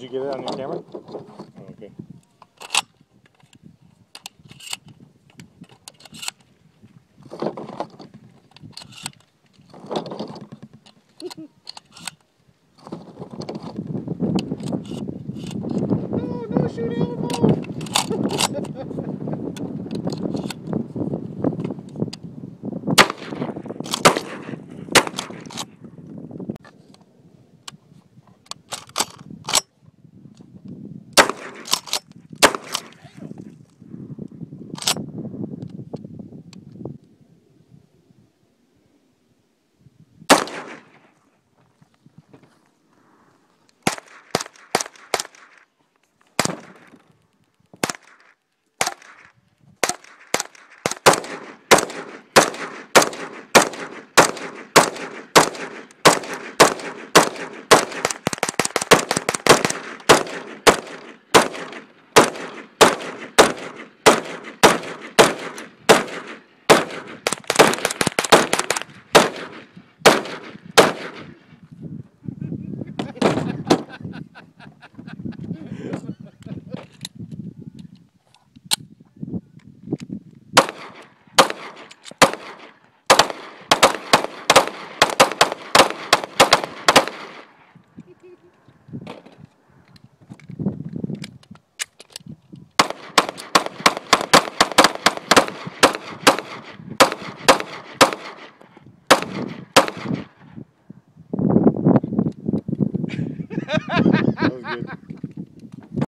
Did you get it on your camera? Okay. no, no shooting! that was good.